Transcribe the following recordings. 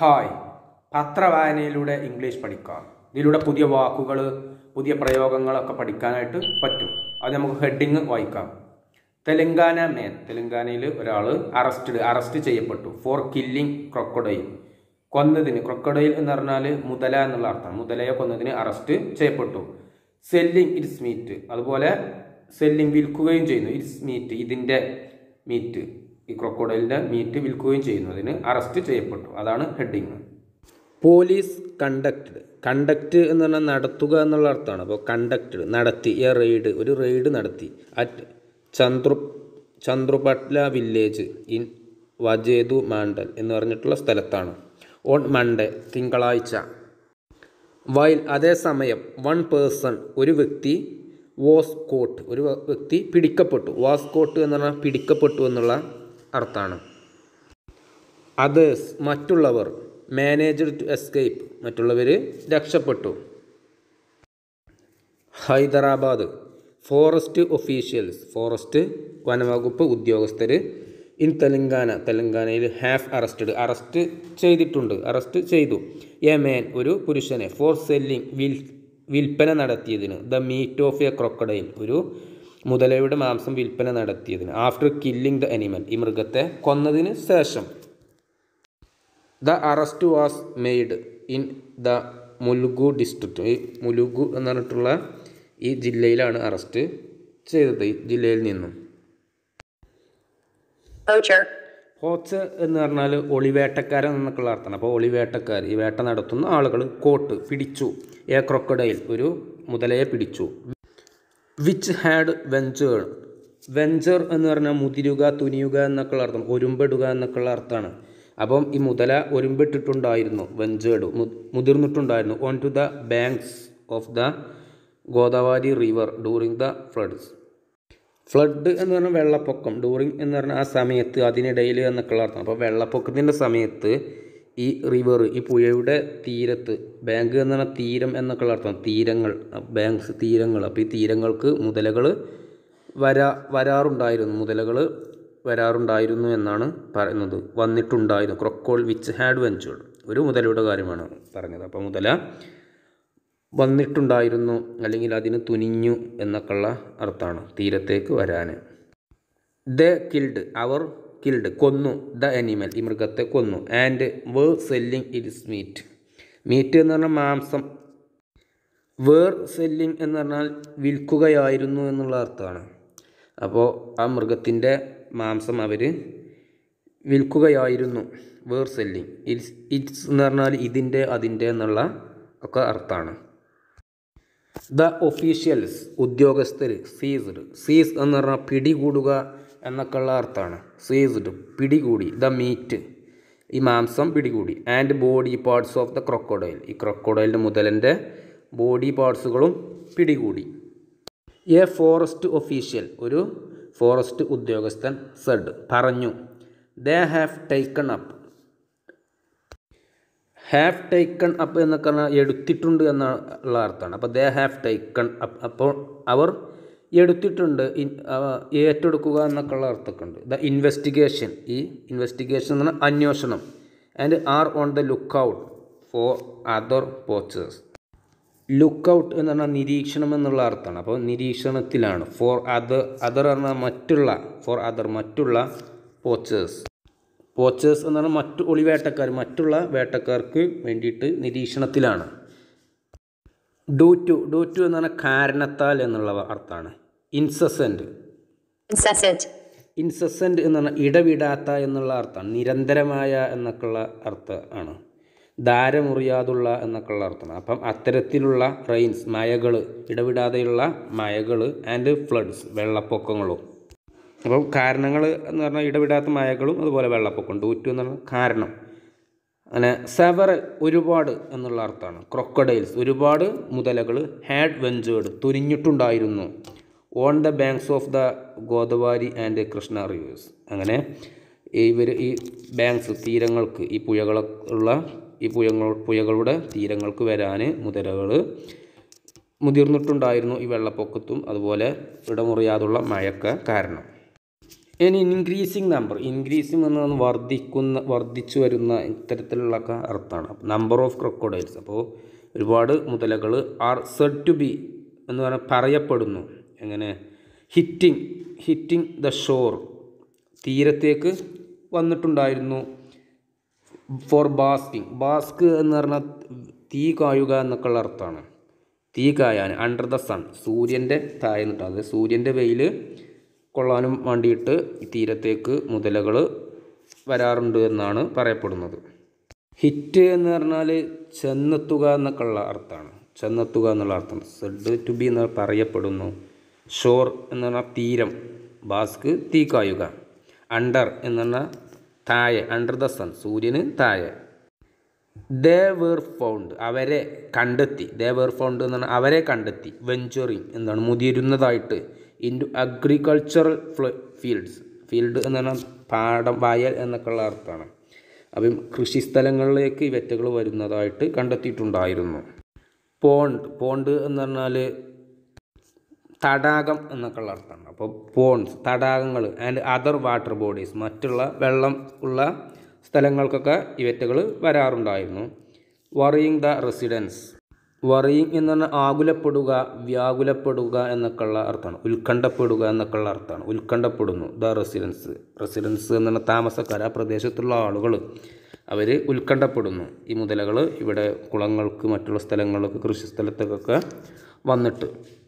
Hi. പത്രവായനയിലൂടെ English പഠിക്കാം. ഇതിലൂടെ പുതിയ വാക്കുകൾ പുതിയ പ്രയോഗങ്ങളൊക്കെ പഠിക്കാനായിട്ട് പറ്റും. അത് നമുക്ക് ഹെഡിങ് വായിക്കാം. തെലങ്കാന മേൻ. തെലങ്കാനയിൽ ഒരാൾ അറസ്റ്റഡ് അറസ്റ്റ് ചെയ്യപ്പെട്ടു. For killing crocodile. കൊന്നതിന് ക്രൊക്കഡൈൽ എന്ന് പറഞ്ഞാൽ മുതല എന്നുള്ള അർത്ഥം. മുതലയെ കൊന്നതിന് അറസ്റ്റ് ചെയ്യപ്പെട്ടു. Selling its meat. അതുപോലെ സെല്ലിംഗ് വിൽക്കുകയും ചെയ്യുന്നു. ഇറ്റ്സ് മീറ്റ് ഇതിന്റെ മീറ്റ്. ഈ ക്രൊക്കോഡൈലിന്റെ മീറ്റ് വിൽക്കുകയും ചെയ്യുന്നതിന് അറസ്റ്റ് ചെയ്യപ്പെട്ടു. അതാണ് ഹെഡിങ്. Police conducted. കണ്ടക്റ്റ് എന്ന് പറഞ്ഞാൽ നടത്തുക എന്നുള്ള അർത്ഥമാണ്. അപ്പോൾ കണ്ടക്റ്റഡ് നടത്തി. എ റെയ്ഡ് ഒരു റെയ്ഡ് നടത്തി. At Chandru Chandrupatla village in Wajedu mandal എന്ന് പറഞ്ഞിട്ടുള്ള സ്ഥലത്താണ്. ഓൺ മൺഡേ തിങ്കളാഴ്ച. വൈൽ അതേസമയം വൺ പേഴ്സൺ ഒരു വ്യക്തി വാസ്കോട്ട് ഒരു വ്യക്തി പിടിക്കപ്പെട്ടു. വാസ്കോട്ട് എന്ന് പറഞ്ഞാൽ പിടിക്കപ്പെട്ടു എന്നുള്ള അർത്ഥമാണ് അതേഴ്സ് മറ്റുള്ളവർ മാനേജർ ടു എസ്കേപ്പ് മറ്റുള്ളവർ രക്ഷപ്പെട്ടു. ഹൈദരാബാദ് ഫോറസ്റ്റ് ഒഫീഷ്യൽസ് ഫോറസ്റ്റ് വനവകുപ്പ് ഉദ്യോഗസ്ഥർ ഇൻ തെലങ്കാന തെലങ്കാനയിൽ ഹാഫ് അറസ്റ്റഡ് അറസ്റ്റ് ചെയ്തിട്ടുണ്ട് അറസ്റ്റ് ചെയ്തു. എ മാൻ ഒരു പുരുഷനെ ഫോർ സെല്ലിംഗ് വിൽ വിൽപ്പന നടത്തിയതിന് the meat of a crocodile ഒരു മുതലയുടെ മാംസം വിൽപ്പന നടത്തിയതിന്. ആഫ്റ്റർ കില്ലിംഗ് ദ അനിമൽ ഈ മൃഗത്തെ കൊന്നതിന് ശേഷം. The arrest was made in the Mulugu district ഈ മുലുഗു എന്ന് പറഞ്ഞിട്ടുള്ള ഈ ജില്ലയിലാണ് അറസ്റ്റ് ചെയ്തത് ഈ ജില്ലയിൽ നിന്നും. ഹോച്ച് എന്ന് പറഞ്ഞാൽ ഒളിവേട്ടക്കാരൻ എന്നൊക്കെയുള്ള അർത്ഥമാണ് അപ്പോൾ ഒളിവേട്ടക്കാർ ഈ വേട്ട നടത്തുന്ന ആളുകൾ കോട്ട് പിടിച്ചു. എ ക്രൊക്കഡൈൽ ഒരു മുതലയെ പിടിച്ചു. വിച്ച് ഹാഡ് വെഞ്ചേൺ വെഞ്ചർ എന്ന് പറഞ്ഞാൽ മുതിരുക തുനിയുക എന്നൊക്കെയുള്ള അർത്ഥം ഒരുമ്പെടുക എന്നൊക്കെയുള്ള അർത്ഥമാണ്. അപ്പം ഈ മുതല ഒരുമ്പിട്ടിട്ടുണ്ടായിരുന്നു ventured മുതിർന്നിട്ടുണ്ടായിരുന്നു. On to the banks of the Godavari river during the floods flood എന്ന് പറഞ്ഞാൽ വെള്ളപ്പൊക്കം. ഡൂറിങ് എന്ന് പറഞ്ഞാൽ ആ സമയത്ത് അതിനിടയിൽ എന്നൊക്കെയുള്ള അർത്ഥം. അപ്പോൾ വെള്ളപ്പൊക്കത്തിന്റെ സമയത്ത് ഈ റിവർ ഈ പുഴയുടെ തീരത്ത് ബാങ്ക് എന്ന് പറഞ്ഞാൽ തീരം എന്നൊക്കെയുള്ള അർത്ഥം തീരങ്ങൾ ബാങ്ക്സ് തീരങ്ങൾ. അപ്പോൾ ഈ തീരങ്ങൾക്ക് മുതലകൾ വരാ വരാറുണ്ടായിരുന്നു മുതലകൾ വരാറുണ്ടായിരുന്നു എന്നാണ് പറയുന്നത്. വന്നിട്ടുണ്ടായിരുന്നു ക്രൊക്കോൾ വിച്ച് ഹാഡ് വെഞ്ചേർഡ് ഒരു മുതലയുടെ കാര്യമാണ് പറഞ്ഞത്. അപ്പോൾ മുതല വന്നിട്ടുണ്ടായിരുന്നു അല്ലെങ്കിൽ അതിന് തുനിഞ്ഞു എന്നൊക്കെയുള്ള അർത്ഥമാണ് തീരത്തേക്ക് വരാൻ. ദ കിൽഡ് അവർ കിൽഡ്. കൊന്നു. The animal. ഈ മൃഗത്തെ കൊന്നു. And were selling its meat meat എന്ന് പറഞ്ഞാൽ മാംസം. വേർ സെല്ലിംഗ് എന്ന് പറഞ്ഞാൽ വിൽക്കുകയായിരുന്നു എന്നുള്ള അർത്ഥമാണ്. അപ്പോൾ ആ മൃഗത്തിന്റെ മാംസം അവർ വിൽക്കുകയായിരുന്നു. വേർ സെല്ലിങ് ഇറ്റ്സ് ഇറ്റ്സ് എന്ന് പറഞ്ഞാൽ ഇതിന്റെ അതിന്റെ എന്നുള്ള ഒക്കെ അർത്ഥമാണ്. ദ ഒഫീഷ്യൽസ് ഉദ്യോഗസ്ഥർ സീസ്ഡ് സീസ് എന്ന് പറഞ്ഞാൽ പിടികൂടുക എന്നൊക്കെയുള്ള അർത്ഥമാണ്. സീസ്ഡ് പിടികൂടി ദ മീറ്റ്. ഈ മാംസം പിടികൂടി. And body parts of the crocodile. ഈ ക്രൊക്കോഡൈലിന്റെ മുതലിന്റെ ബോഡി പാർട്സുകളും പിടികൂടി. എ ഫോറസ്റ്റ് ഒഫീഷ്യൽ ഒരു ഫോറസ്റ്റ് ഉദ്യോഗസ്ഥൻ സെഡ് പറഞ്ഞു. They have taken up have taken up എന്നൊക്കെ എടുത്തിട്ടുണ്ട് എന്നുള്ള അർത്ഥമാണ്. അപ്പോൾ ദേ ഹാവ് ടേക്കൺ അപ്പ് അപ്പോൾ അവർ എടുത്തിട്ടുണ്ട് ഏറ്റെടുക്കുക എന്നൊക്കെയുള്ള അർത്ഥമൊക്കെ ഉണ്ട് ദ ഇൻവെസ്റ്റിഗേഷൻ ഈ ഇൻവെസ്റ്റിഗേഷൻ എന്ന് പറഞ്ഞാൽ അന്വേഷണം. And are on the look out for other poachers look out എന്ന് പറഞ്ഞാൽ നിരീക്ഷണം എന്നുള്ള അർത്ഥമാണ്. അപ്പോൾ നിരീക്ഷണത്തിലാണ്. ഫോർ അതർ അതർ പറഞ്ഞാൽ മറ്റുള്ള ഫോർ അതർ മറ്റുള്ള പോച്ചേഴ്സ് പോച്ചേഴ്സ് എന്ന് പറഞ്ഞാൽ മറ്റു ഒളിവേട്ടക്കാർ മറ്റുള്ള വേട്ടക്കാർക്ക് വേണ്ടിയിട്ട് നിരീക്ഷണത്തിലാണ്. ഡൂ ടു ഡൂ ടു എന്ന് പറഞ്ഞാൽ കാരണത്താൽ എന്നുള്ള അർത്ഥമാണ്. ഇൻസസെന്റ്. ഇൻസസെന്റ്. ഇൻസസെന്റ് എന്ന് പറഞ്ഞാൽ ഇടവിടാത്ത എന്നുള്ള അർത്ഥമാണ്. നിരന്തരമായ എന്നൊക്കെയുള്ള ആണ്. ധാരമുറിയാതുള്ള എന്നൊക്കെയുള്ള അർത്ഥമാണ്. അപ്പം അത്തരത്തിലുള്ള റെയിൻസ് മഴകൾ ഇടവിടാതെയുള്ള മഴകൾ ആൻഡ് ഫ്ലഡ്സ് വെള്ളപ്പൊക്കങ്ങളും. അപ്പം കാരണങ്ങൾ എന്ന് പറഞ്ഞാൽ ഇടവിടാത്ത മഴകളും അതുപോലെ വെള്ളപ്പൊക്കം. ഡൂറ്റു എന്ന് പറഞ്ഞാൽ കാരണം. അങ്ങനെ സെവറൽ ഒരുപാട് എന്നുള്ള അർത്ഥമാണ്. ക്രൊക്കഡൈൽസ് ഒരുപാട് മുതലകൾ had ventured തുനിഞ്ഞിട്ടുണ്ടായിരുന്നു on the banks of the Godavari and Krishna rivers അങ്ങനെ ഇവർ ഈ ബാങ്ക്സ് തീരങ്ങൾക്ക് ഈ പുഴകളുള്ള ഈ പുഴങ്ങൾ പുഴകളുടെ തീരങ്ങൾക്ക് വരാൻ മുതലകൾ മുതിർന്നിട്ടുണ്ടായിരുന്നു ഈ വെള്ളപ്പൊക്കത്തും അതുപോലെ ഇടമുറിയാതുള്ള മഴയ്ക്ക് കാരണം. ഇനി ഇൻക്രീസിങ് നമ്പർ ഇൻക്രീസിങ് എന്ന് പറഞ്ഞാൽ വർദ്ധിക്കുന്ന വർദ്ധിച്ചു വരുന്ന ഇത്തരത്തിലുള്ള ഒക്കെ അർത്ഥമാണ്. നമ്പർ ഓഫ് ക്രൊക്കോഡൈൽസ് അപ്പോൾ ഒരുപാട് മുതലകൾ ആർ സെഡ് ടു ബി എന്ന് പറഞ്ഞാൽ പറയപ്പെടുന്നു. എങ്ങനെ? ഹിറ്റിംഗ് ഹിറ്റിംഗ് ദ ഷോർ തീരത്തേക്ക് വന്നിട്ടുണ്ടായിരുന്നു ഫോർ ബാസ്കിങ് ബാസ്ക് എന്ന് പറഞ്ഞാൽ തീ കായുക എന്നൊക്കെയുള്ള അർത്ഥമാണ്. തീ കായാൻ അണ്ടർ ദ സൺ സൂര്യന്റെ താഴെ നിന്നിട്ട് അത് സൂര്യന്റെ വെയിൽ കൊള്ളാനും വേണ്ടിയിട്ട് ഈ തീരത്തേക്ക് മുതലകൾ വരാറുണ്ട് എന്നാണ് പറയപ്പെടുന്നത്. ഹിറ്റ് എന്ന് പറഞ്ഞാൽ ചെന്നെത്തുക എന്നൊക്കെ ഉള്ള അർത്ഥമാണ്. ചെന്നെത്തുക എന്നുള്ള അർത്ഥം. സെഡ് ടു ബി എന്ന് പറയപ്പെടുന്നു. ഷോർ എന്ന് പറഞ്ഞാൽ തീരം. ബാസ്ക് തീ കായുക. അണ്ടർ എന്ന് പറഞ്ഞാൽ താഴെ. അണ്ടർ ദ സൺ സൂര്യന് താഴെ. ദേ വേർ ഫൗണ്ട് അവരെ കണ്ടെത്തി. ദേ വേർ ഫൗണ്ട് എന്ന് പറഞ്ഞാൽ അവരെ കണ്ടെത്തി. വെഞ്ചറിങ് എന്താണ്? മുതിരുന്നതായിട്ട്. ഇന്റു അഗ്രികൾച്ചറൽ ഫീൽഡ്സ് ഫീൽഡ് എന്ന് പറഞ്ഞാൽ പാടം വയൽ എന്നൊക്കെ ഉള്ള അർത്ഥമാണ്. അപ്പം കൃഷിസ്ഥലങ്ങളിലേക്ക് വെറ്റകൾ വരുന്നതായിട്ട് കണ്ടെത്തിയിട്ടുണ്ടായിരുന്നു. പോണ്ട് പോണ്ട് എന്ന് പറഞ്ഞാൽ തടാകം എന്നൊക്കെ ഉള്ള അർത്ഥമാണ്. അപ്പോൾ പോൺസ് തടാകങ്ങൾ ആൻഡ് അതർ വാട്ടർ ബോഡീസ് മറ്റുള്ള വെള്ളം ഉള്ള സ്ഥലങ്ങൾക്കൊക്കെ ഇവറ്റകൾ വരാറുണ്ടായിരുന്നു. വറിയിങ് ദ റെസിഡൻസ് വറിയിങ് എന്ന് പറഞ്ഞാൽ ആകുലപ്പെടുക വ്യാകുലപ്പെടുക എന്നൊക്കെയുള്ള അർത്ഥമാണ്. ഉത്കണ്ഠപ്പെടുക എന്നൊക്കെയുള്ള അർത്ഥമാണ്. ഉത്കണ്ഠപ്പെടുന്നു. ദ റെസിഡൻസ് റെസിഡൻസ് എന്ന് പറഞ്ഞാൽ താമസക്കാർ ആ പ്രദേശത്തുള്ള ആളുകൾ അവർ ഉത്കണ്ഠപ്പെടുന്നു. ഈ മുതലകൾ ഇവിടെ കുളങ്ങൾക്ക് മറ്റുള്ള സ്ഥലങ്ങൾക്ക് കൃഷി സ്ഥലത്തേക്കൊക്കെ വന്നിട്ട്.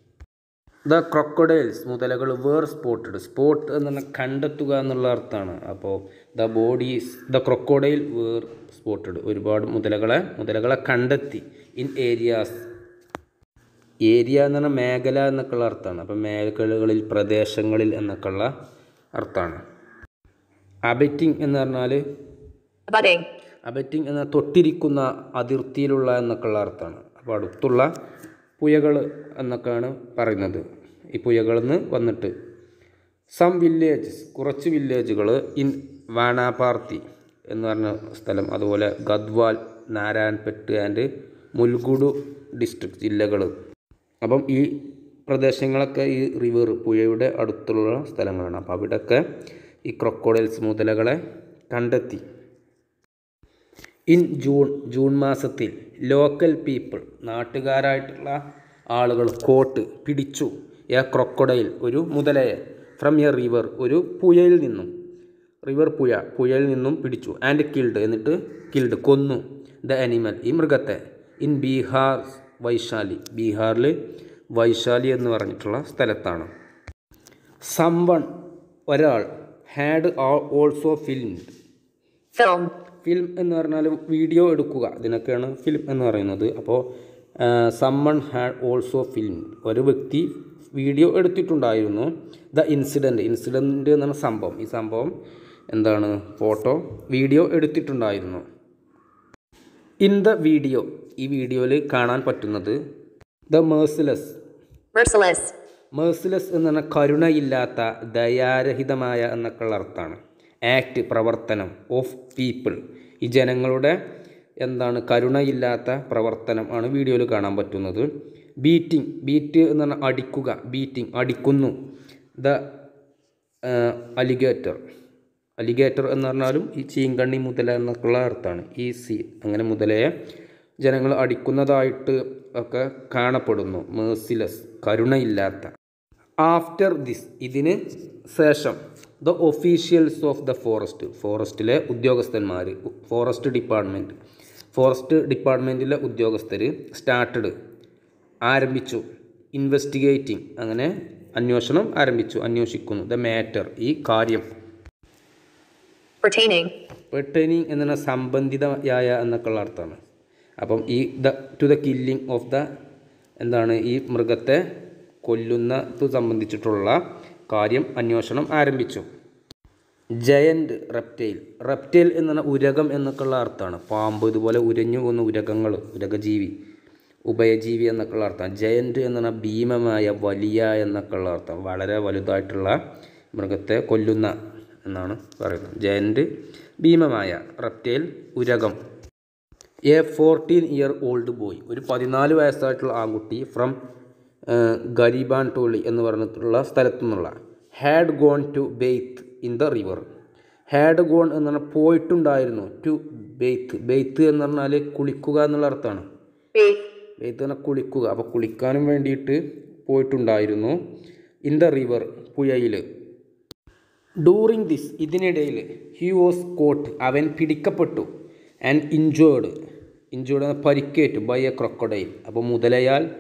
ദ ക്രൊക്കഡൈൽസ് മുതലകൾ വേർ സ്പോട്ടഡ് സ്പോട്ട് എന്ന് പറഞ്ഞാൽ കണ്ടെത്തുക എന്നുള്ള അർത്ഥമാണ്. അപ്പോൾ the bodies the crocodile were spotted ഒരുപാട് മുതലകളെ മുതലകളെ കണ്ടെത്തി. ഇൻ ഏരിയാസ് ഏരിയ എന്ന് പറഞ്ഞാൽ മേഖല എന്നൊക്കെയുള്ള അർത്ഥമാണ്. അപ്പം മേഖലകളിൽ പ്രദേശങ്ങളിൽ എന്നൊക്കെയുള്ള അർത്ഥമാണ്. അബറ്റിംഗ് എന്ന് പറഞ്ഞാൽ അബറ്റിംഗ് എന്ന തൊട്ടിരിക്കുന്ന അതിർത്തിയിലുള്ള എന്നൊക്കെയുള്ള അർത്ഥമാണ്. അപ്പോൾ അടുത്തുള്ള പുയകൾ എന്നൊക്കെയാണ് പറയുന്നത്. ഈ പുയകളിൽ നിന്ന് വന്നിട്ട് സം വില്ലേജസ് കുറച്ച് വില്ലേജുകൾ ഇൻ വാണാപാർത്തി എന്ന് പറഞ്ഞ സ്ഥലം. അതുപോലെ ഗദ്വാൽ നാരായൺപെട്ട് ആൻഡ് മുൽഗുഡു ഡിസ്ട്രിക്ട് ജില്ലകൾ അപ്പം ഈ പ്രദേശങ്ങളൊക്കെ ഈ റിവർ പുഴയുടെ അടുത്തുള്ള സ്ഥലങ്ങളാണ്. അപ്പോൾ അവിടെയൊക്കെ ഈ ക്രൊക്കോഡൈൽസ് മുതലകളെ കണ്ടെത്തി. ഇൻ ജൂൺ ജൂൺ മാസത്തിൽ ലോക്കൽ പീപ്പിൾ നാട്ടുകാരായിട്ടുള്ള ആളുകൾ കോട്ട് പിടിച്ചു. എ ക്രൊക്കഡൈൽ ഒരു മുതലയെ ഫ്രം എ റിവർ ഒരു പുഴയിൽ നിന്നും റിവർ പുഴ പുഴയിൽ നിന്നും പിടിച്ചു. ആൻഡ് കിൽഡ് എന്നിട്ട് കിൽഡ് കൊന്നു. ദ അനിമൽ ഈ മൃഗത്തെ ഇൻ ബീഹാർ വൈശാലി. ബീഹാറിൽ വൈശാലി എന്ന് പറഞ്ഞിട്ടുള്ള സ്ഥലത്താണ്. സംവൺ ഒരാൾ. ഹാഡ് ഓൾസോ ഫിലിം ഫിലിം എന്ന് പറഞ്ഞാൽ വീഡിയോ എടുക്കുക. ഇതിനൊക്കെയാണ് ഫിലിം എന്ന് പറയുന്നത്. അപ്പോൾ സമ്മൺ ഹാഡ് ഓൾസോ ഫിലിം ഒരു വ്യക്തി വീഡിയോ എടുത്തിട്ടുണ്ടായിരുന്നു. ദ ഇൻസിഡന്റ് ഇൻസിഡന്റ് എന്ന് സംഭവം. ഈ സംഭവം എന്താണ്? ഫോട്ടോ വീഡിയോ എടുത്തിട്ടുണ്ടായിരുന്നു. In the video. ഈ വീഡിയോയിൽ കാണാൻ പറ്റുന്നത് ദ മേഴ്സിലെസ്. merciless, മേഴ്സിലെസ് എന്ന് പറഞ്ഞാൽ കരുണയില്ലാത്ത ദയാരഹിതമായ എന്നൊക്കെയുള്ള അർത്ഥമാണ്. ആക്ട് പ്രവർത്തനം ഓഫ് പീപ്പിൾ. ഈ ജനങ്ങളുടെ എന്താണ് കരുണയില്ലാത്ത പ്രവർത്തനം ആണ് വീഡിയോയിൽ കാണാൻ പറ്റുന്നത്. ബീറ്റിംഗ് ബീറ്റ് എന്ന് പറഞ്ഞാൽ അടിക്കുക ബീറ്റിംഗ് അടിക്കുന്നു. The alligator. അലിഗേറ്റർ എന്ന് പറഞ്ഞാലും ഈ ചീങ്കണ്ണി മുതല എന്നൊക്കെയുള്ള അർത്ഥമാണ്. ഈ സി അങ്ങനെ മുതലയെ ജനങ്ങൾ അടിക്കുന്നതായിട്ട് ഒക്കെ കാണപ്പെടുന്നു. മേഴ്സിലെസ് കരുണയില്ലാത്ത. ആഫ്റ്റർ ദിസ് ഇതിന് ശേഷം the officials of the forest ഫോറസ്റ്റിലെ ഉദ്യോഗസ്ഥന്മാർ ഫോറസ്റ്റ് ഡിപ്പാർട്ട്മെന്റ്. ഫോറസ്റ്റ് ഡിപ്പാർട്ട്മെന്റിലെ ഉദ്യോഗസ്ഥർ സ്റ്റാർട്ടഡ് ആരംഭിച്ചു ഇൻവെസ്റ്റിഗേറ്റിംഗ് അങ്ങനെ അന്വേഷണം ആരംഭിച്ചു അന്വേഷിക്കുന്നു. ദ മാറ്റർ ഈ കാര്യം. Pertaining, pertaining എന്ന സംബന്ധിതയായ എന്നൊക്കെയുള്ള അർത്ഥമാണ്. അപ്പം ഈ the to the killing of the എന്താണ് ഈ മൃഗത്തെ കൊല്ലുന്നത് സംബന്ധിച്ചിട്ടുള്ള കാര്യം അന്വേഷണം ആരംഭിച്ചു. ജയന്റ് റെപ്റ്റൈൽ റെപ്റ്റൈൽ എന്ന് പറഞ്ഞാൽ ഉരകം എന്നൊക്കെയുള്ള അർത്ഥമാണ്. പാമ്പ് ഇതുപോലെ ഉരഞ്ഞു പോകുന്ന ഉരകങ്ങൾ ഉരകജീവി ഉഭയജീവി എന്നൊക്കെയുള്ള അർത്ഥം ജയന്റ് എന്ന് പറഞ്ഞാൽ ഭീമമായ വലിയ എന്നൊക്കെയുള്ള അർത്ഥം. വളരെ വലുതായിട്ടുള്ള മൃഗത്തെ കൊല്ലുന്ന എന്നാണ് പറയുന്നത്. ജയന്റ് ഭീമമായ reptile ഉരകം. A fourteen year old boy ഒരു പതിനാല് വയസ്സായിട്ടുള്ള ആൺകുട്ടി ഫ്രം ഗരീബാൻ ടോളി എന്ന് പറഞ്ഞിട്ടുള്ള സ്ഥലത്തു നിന്നുള്ള had gone to bathe in the river had gone എന്ന് പറഞ്ഞാൽ പോയിട്ടുണ്ടായിരുന്നു ടു ബെയ്ത്ത് ബെയ്ത്ത് എന്ന് പറഞ്ഞാൽ കുളിക്കുക എന്നുള്ള അർത്ഥമാണ്. ബെയ്ത്ത് പറഞ്ഞാൽ കുളിക്കുക. അപ്പോൾ കുളിക്കാനും വേണ്ടിയിട്ട് പോയിട്ടുണ്ടായിരുന്നു ഇൻ ദ റിവർ പുഴയിൽ ഡൂറിങ് ദിസ് ഇതിനിടയിൽ ഹി വാസ് കോട്ട് അവൻ പിടിക്കപ്പെട്ടു ആൻഡ് ഇഞ്ചേർഡ് ഇഞ്ചേർഡ് പരിക്കേറ്റു ബൈ എ ക്രൊക്കഡൈൽ അപ്പോൾ മുതലയാൽ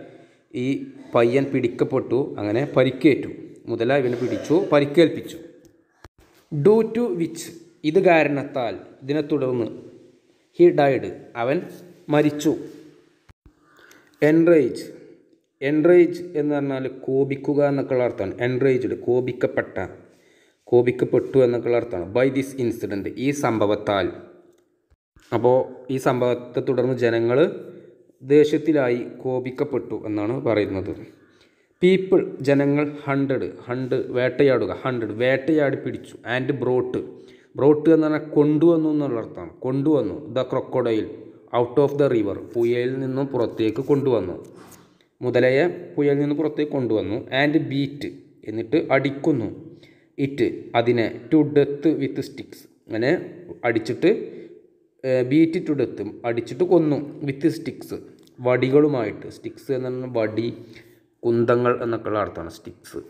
ഈ പയ്യൻ പിടിക്കപ്പെട്ടു അങ്ങനെ പരിക്കേറ്റു. മുതല ഇവനെ പിടിച്ചു പരിക്കേൽപ്പിച്ചു. ഡൂ ടു വിച്ച് ഇത് കാരണത്താൽ ഇതിനെ തുടർന്ന് ഹി ഡൈഡ് അവൻ മരിച്ചു. എൻറേജ് എൻറേജ് എന്ന് പറഞ്ഞാൽ കോപിക്കുക എന്നൊക്കെയുള്ള അർത്ഥമാണ്. എൻറേജ്ഡ് കോപിക്കപ്പെട്ട. കോപിക്കപ്പെട്ടു എന്നൊക്കെയുള്ള അർത്ഥമാണ്. ബൈ ദിസ് ഇൻസിഡന്റ് ഈ സംഭവത്താൽ. അപ്പോൾ ഈ സംഭവത്തെ തുടർന്ന് ജനങ്ങൾ ദേഷ്യത്തിലായി കോപിക്കപ്പെട്ടു എന്നാണ് പറയുന്നത്. പീപ്പിൾ ജനങ്ങൾ ഹൺഡ്രഡ് ഹണ്ട് വേട്ടയാടുക ഹൺഡ്രഡ് വേട്ടയാടി പിടിച്ചു ആൻഡ് ബ്രോട്ട് ബ്രോട്ട് എന്ന് പറഞ്ഞാൽ കൊണ്ടുവന്നു എന്നുള്ള അർത്ഥമാണ്. കൊണ്ടുവന്നു. The crocodile out of the river പുയയിൽ നിന്നും പുറത്തേക്ക് കൊണ്ടുവന്നു. മുതലയെ പുയയിൽ നിന്ന് പുറത്തേക്ക് കൊണ്ടുവന്നു ആൻഡ് ബീറ്റ് എന്നിട്ട് അടിക്കുന്നു. ഇറ്റ് അതിനെ ടു ഡെത്ത് വിത്ത് സ്റ്റിക്സ് അങ്ങനെ അടിച്ചിട്ട് ബീറ്റ് ടു ഡെത്തും അടിച്ചിട്ട് കൊന്നു. വിത്ത് സ്റ്റിക്സ് വടികളുമായിട്ട്. സ്റ്റിക്സ് എന്ന് പറഞ്ഞാൽ വടി കുന്തങ്ങൾ എന്നൊക്കെയുള്ള അർത്ഥമാണ് സ്റ്റിക്സ്